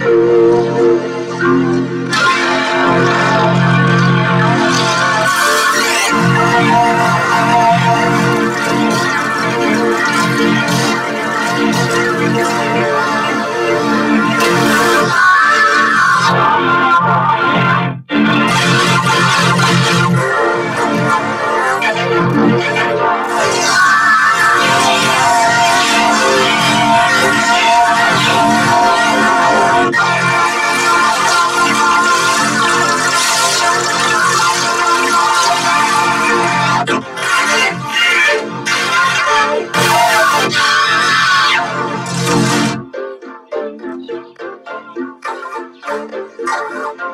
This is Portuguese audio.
Música Música